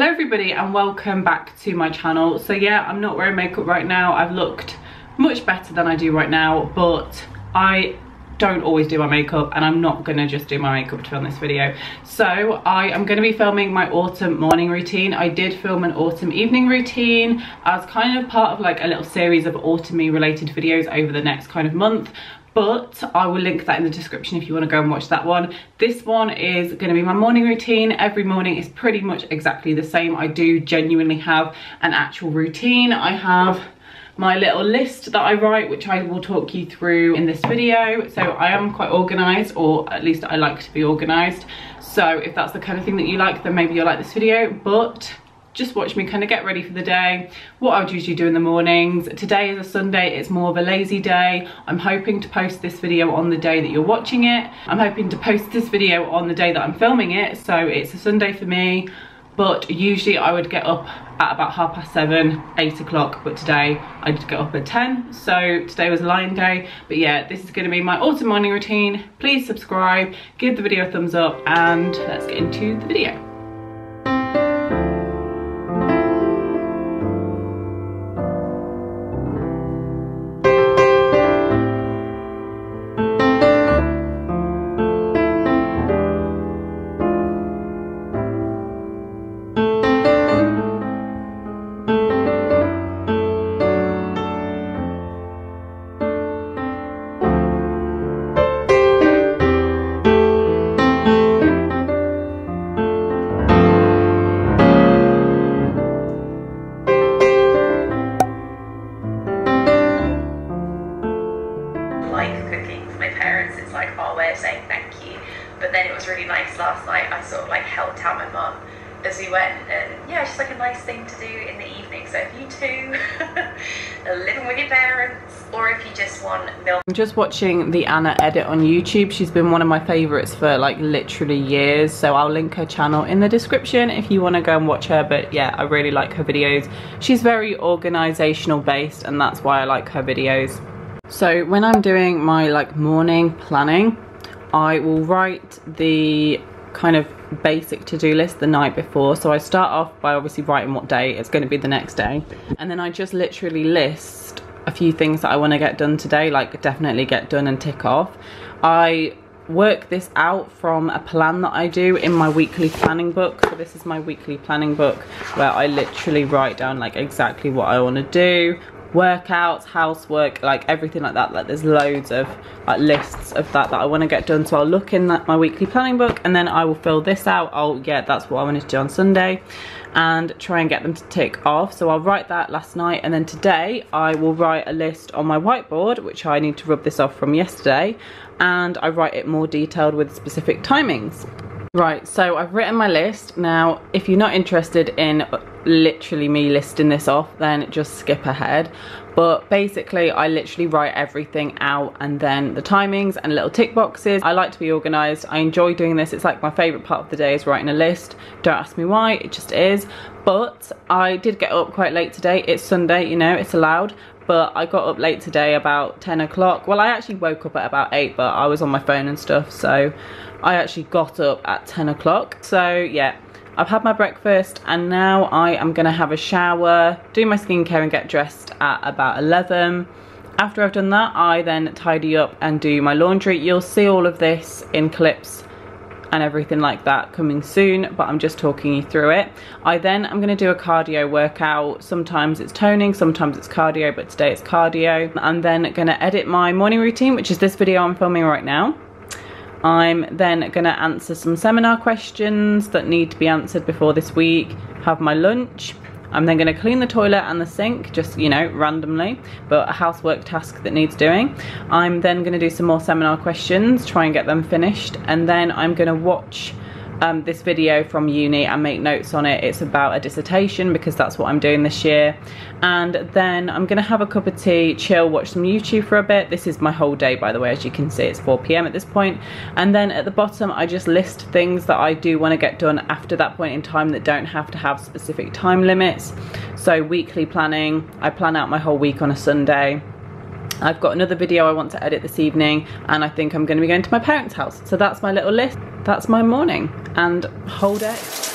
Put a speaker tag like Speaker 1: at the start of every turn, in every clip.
Speaker 1: Hello everybody and welcome back to my channel. So yeah, I'm not wearing makeup right now. I've looked much better than I do right now, but I don't always do my makeup and I'm not gonna just do my makeup to film this video. So I am gonna be filming my autumn morning routine. I did film an autumn evening routine as kind of part of like a little series of autumny related videos over the next kind of month but I will link that in the description if you want to go and watch that one. This one is going to be my morning routine. Every morning is pretty much exactly the same. I do genuinely have an actual routine. I have my little list that I write, which I will talk you through in this video. So I am quite organized, or at least I like to be organized. So if that's the kind of thing that you like, then maybe you'll like this video. But just watch me kind of get ready for the day what I would usually do in the mornings today is a Sunday it's more of a lazy day I'm hoping to post this video on the day that you're watching it I'm hoping to post this video on the day that I'm filming it so it's a Sunday for me but usually I would get up at about half past seven, eight o'clock, but today I did get up at 10, so today was a lie-in day. But yeah, this is gonna be my autumn morning routine. Please subscribe, give the video a thumbs up, and let's get into the video. I'm just watching the Anna edit on YouTube. She's been one of my favorites for like literally years. So I'll link her channel in the description if you want to go and watch her. But yeah, I really like her videos. She's very organizational based and that's why I like her videos. So when I'm doing my like morning planning, I will write the kind of basic to-do list the night before so I start off by obviously writing what day it's going to be the next day and then I just literally list a few things that I want to get done today, like definitely get done and tick off. I work this out from a plan that I do in my weekly planning book. So this is my weekly planning book where I literally write down like exactly what I want to do, workouts, housework, like everything like that. Like there's loads of like lists of that that I want to get done. So I'll look in my weekly planning book and then I will fill this out. I'll yeah, that's what I wanted to do on Sunday and try and get them to tick off. So I'll write that last night and then today I will write a list on my whiteboard, which I need to rub this off from yesterday, and I write it more detailed with specific timings. Right, so I've written my list. Now, if you're not interested in literally me listing this off, then just skip ahead. But basically, I literally write everything out and then the timings and little tick boxes. I like to be organized. I enjoy doing this. It's like my favorite part of the day is writing a list. Don't ask me why, it just is. But I did get up quite late today. It's Sunday, you know, it's allowed but I got up late today about 10 o'clock. Well, I actually woke up at about 8, but I was on my phone and stuff, so I actually got up at 10 o'clock. So, yeah, I've had my breakfast and now I am going to have a shower, do my skincare and get dressed at about 11. After I've done that, I then tidy up and do my laundry. You'll see all of this in clips and everything like that coming soon but I'm just talking you through it. I then going to do a cardio workout. Sometimes it's toning sometimes it's cardio but today it's cardio. I'm then going to edit my morning routine which is this video I'm filming right now. I'm then going to answer some seminar questions that need to be answered before this week have my lunch I'm then going to clean the toilet and the sink, just, you know, randomly, but a housework task that needs doing. I'm then going to do some more seminar questions, try and get them finished, and then I'm going to watch um, this video from uni and make notes on it. It's about a dissertation because that's what I'm doing this year. And then I'm gonna have a cup of tea, chill, watch some YouTube for a bit. This is my whole day, by the way, as you can see, it's 4 p.m. at this point. And then at the bottom, I just list things that I do wanna get done after that point in time that don't have to have specific time limits. So weekly planning, I plan out my whole week on a Sunday. I've got another video I want to edit this evening and I think I'm going to be going to my parents' house. So that's my little list. That's my morning and hold day.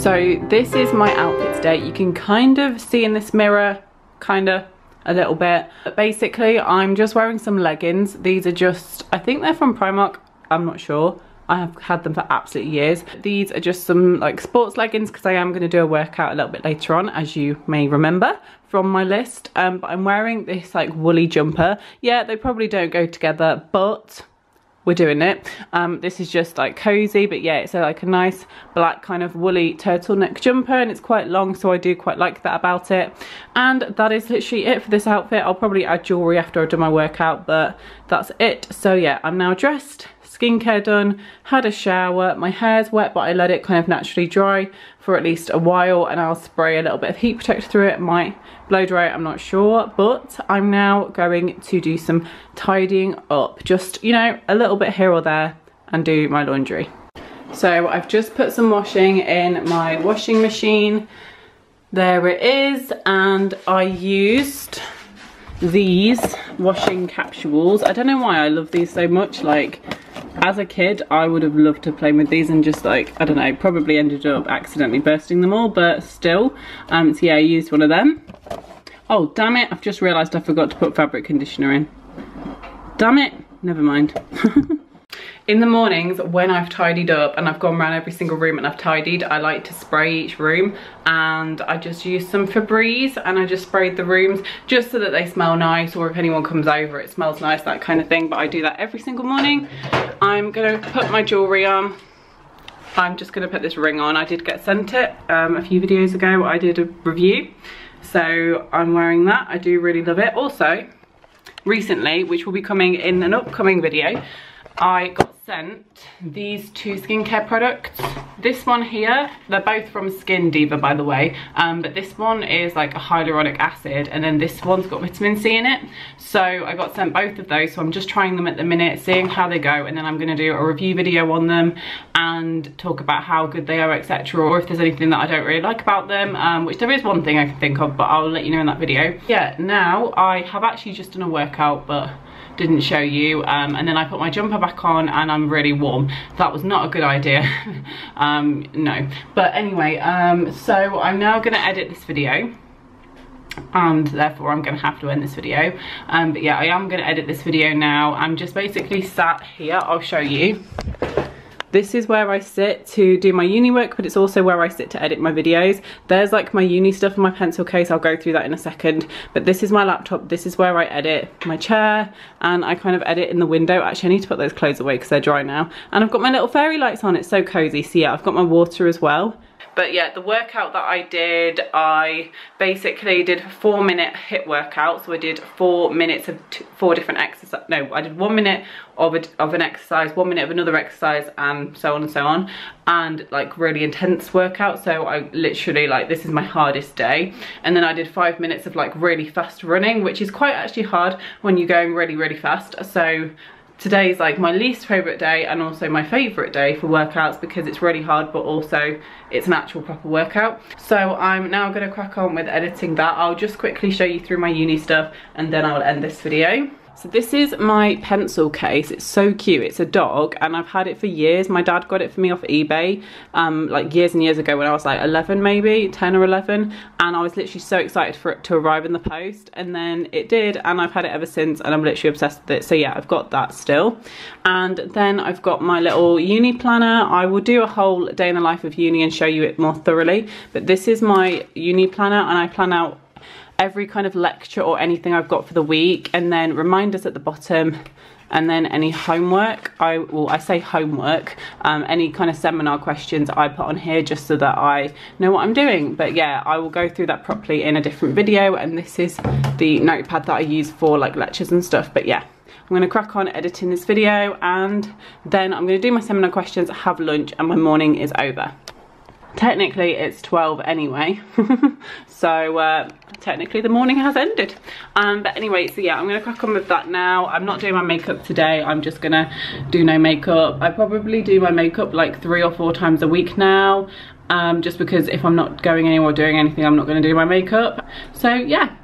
Speaker 1: So this is my outfit today. You can kind of see in this mirror, kind of a little bit. But basically, I'm just wearing some leggings. These are just, I think they're from Primark. I'm not sure. I have had them for absolute years. These are just some like sports leggings because I am going to do a workout a little bit later on as you may remember from my list. Um, but I'm wearing this like woolly jumper. Yeah, they probably don't go together, but we're doing it. Um, this is just like cozy, but yeah, it's a, like a nice black kind of woolly turtleneck jumper and it's quite long, so I do quite like that about it. And that is literally it for this outfit. I'll probably add jewellery after I've done my workout, but that's it. So yeah, I'm now dressed, skincare done, had a shower, my hair's wet but I let it kind of naturally dry for at least a while and I'll spray a little bit of heat protector through it, might blow dry I'm not sure but I'm now going to do some tidying up. Just you know a little bit here or there and do my laundry. So I've just put some washing in my washing machine. There it is and I used these washing capsules. I don't know why I love these so much like as a kid I would have loved to play with these and just like I don't know probably ended up accidentally bursting them all but still um so yeah I used one of them. Oh damn it I've just realized I forgot to put fabric conditioner in. Damn it never mind In the mornings when I've tidied up and I've gone around every single room and I've tidied, I like to spray each room and I just use some Febreze and I just sprayed the rooms just so that they smell nice or if anyone comes over it smells nice, that kind of thing. But I do that every single morning. I'm gonna put my jewelry on. I'm just gonna put this ring on. I did get sent it um, a few videos ago. I did a review. So I'm wearing that. I do really love it. Also, recently, which will be coming in an upcoming video, I got sent these two skincare products. This one here, they're both from Skin Diva by the way, um, but this one is like a hyaluronic acid and then this one's got vitamin C in it. So I got sent both of those, so I'm just trying them at the minute, seeing how they go, and then I'm gonna do a review video on them and talk about how good they are, etc. Or if there's anything that I don't really like about them, um, which there is one thing I can think of, but I'll let you know in that video. Yeah, now I have actually just done a workout, but didn't show you um, and then I put my jumper back on and I'm really warm. That was not a good idea. Um, no. But anyway um, so I'm now gonna edit this video and therefore I'm gonna have to end this video. Um, but yeah I am gonna edit this video now. I'm just basically sat here. I'll show you this is where I sit to do my uni work, but it's also where I sit to edit my videos. There's like my uni stuff in my pencil case. I'll go through that in a second. But this is my laptop. This is where I edit my chair and I kind of edit in the window. Actually, I need to put those clothes away because they're dry now. And I've got my little fairy lights on. It's so cozy. So yeah, I've got my water as well. But yeah, the workout that I did, I basically did four minute HIIT workout. So I did four minutes of four different exercises. No, I did one minute of, a, of an exercise, one minute of another exercise and so on and so on. And like really intense workout. So I literally like, this is my hardest day. And then I did five minutes of like really fast running, which is quite actually hard when you're going really, really fast. So today is like my least favorite day and also my favorite day for workouts because it's really hard but also it's an actual proper workout. So i'm now going to crack on with editing that. I'll just quickly show you through my uni stuff and then i'll end this video so this is my pencil case. It's so cute. It's a dog and I've had it for years. My dad got it for me off eBay um, like years and years ago when I was like 11 maybe, 10 or 11. And I was literally so excited for it to arrive in the post. And then it did and I've had it ever since and I'm literally obsessed with it. So yeah, I've got that still. And then I've got my little uni planner. I will do a whole day in the life of uni and show you it more thoroughly. But this is my uni planner and I plan out every kind of lecture or anything I've got for the week and then reminders at the bottom and then any homework. I well I say homework um, any kind of seminar questions I put on here just so that I know what I'm doing. But yeah I will go through that properly in a different video and this is the notepad that I use for like lectures and stuff. But yeah I'm going to crack on editing this video and then I'm going to do my seminar questions have lunch and my morning is over. Technically it's 12 anyway. So uh, technically the morning has ended. Um, but anyway so yeah i'm gonna crack on with that now. I'm not doing my makeup today. I'm just gonna do no makeup. I probably do my makeup like three or four times a week now um, just because if i'm not going anywhere doing anything i'm not gonna do my makeup. So yeah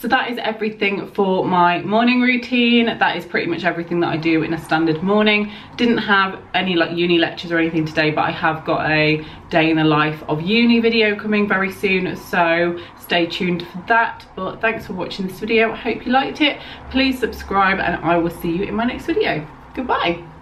Speaker 1: so that is everything for my morning routine. That is pretty much everything that I do in a standard morning. Didn't have any like uni lectures or anything today but I have got a day in the life of uni video coming very soon so stay tuned for that. But thanks for watching this video. I hope you liked it. Please subscribe and I will see you in my next video. Goodbye